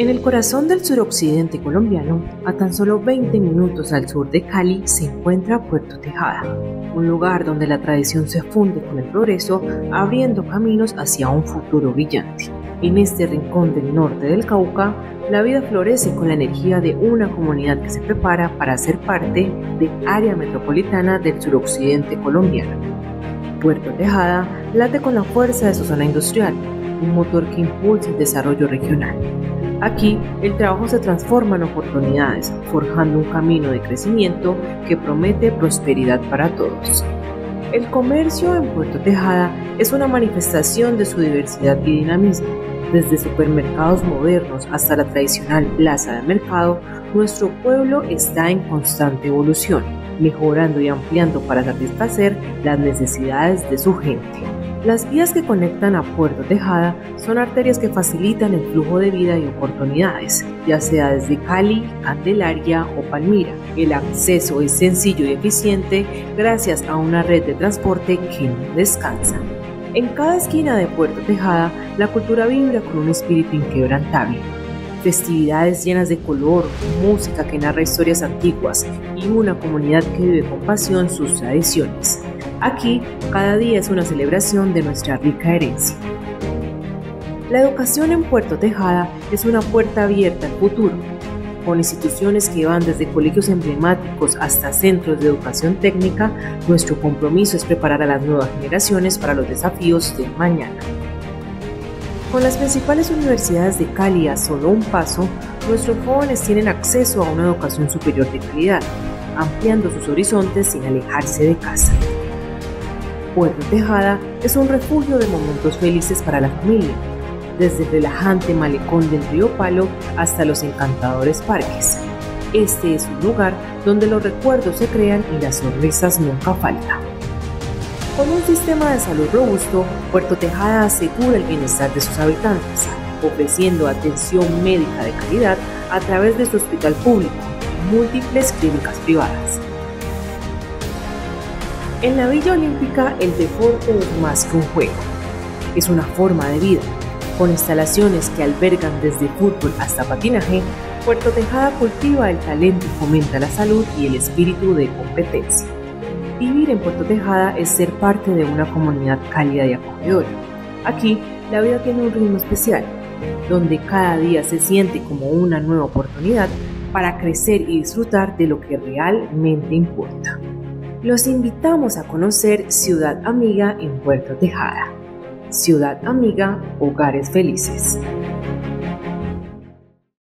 En el corazón del suroccidente colombiano, a tan solo 20 minutos al sur de Cali, se encuentra Puerto Tejada, un lugar donde la tradición se funde con el progreso, abriendo caminos hacia un futuro brillante. En este rincón del norte del Cauca, la vida florece con la energía de una comunidad que se prepara para ser parte del área metropolitana del suroccidente colombiano. Puerto Tejada late con la fuerza de su zona industrial, un motor que impulsa el desarrollo regional. Aquí, el trabajo se transforma en oportunidades, forjando un camino de crecimiento que promete prosperidad para todos. El comercio en Puerto Tejada es una manifestación de su diversidad y dinamismo. Desde supermercados modernos hasta la tradicional plaza de mercado, nuestro pueblo está en constante evolución, mejorando y ampliando para satisfacer las necesidades de su gente. Las vías que conectan a Puerto Tejada son arterias que facilitan el flujo de vida y oportunidades, ya sea desde Cali, Candelaria o Palmira. El acceso es sencillo y eficiente gracias a una red de transporte que no descansa. En cada esquina de Puerto Tejada, la cultura vibra con un espíritu inquebrantable. Festividades llenas de color, música que narra historias antiguas y una comunidad que vive con pasión sus tradiciones. Aquí, cada día es una celebración de nuestra rica herencia. La educación en Puerto Tejada es una puerta abierta al futuro, con instituciones que van desde colegios emblemáticos hasta centros de educación técnica, nuestro compromiso es preparar a las nuevas generaciones para los desafíos del mañana. Con las principales universidades de Cali a solo un paso, nuestros jóvenes tienen acceso a una educación superior de calidad, ampliando sus horizontes sin alejarse de casa. Puerto Tejada es un refugio de momentos felices para la familia, desde el relajante malecón del río Palo hasta los encantadores parques. Este es un lugar donde los recuerdos se crean y las sonrisas nunca faltan. Con un sistema de salud robusto, Puerto Tejada asegura el bienestar de sus habitantes, ofreciendo atención médica de calidad a través de su hospital público, múltiples clínicas privadas en la Villa Olímpica el deporte es más que un juego, es una forma de vida. Con instalaciones que albergan desde fútbol hasta patinaje, Puerto Tejada cultiva el talento y fomenta la salud y el espíritu de competencia. Vivir en Puerto Tejada es ser parte de una comunidad cálida y acogedora. Aquí la vida tiene un ritmo especial, donde cada día se siente como una nueva oportunidad para crecer y disfrutar de lo que realmente importa los invitamos a conocer Ciudad Amiga en Puerto Tejada. Ciudad Amiga, Hogares Felices.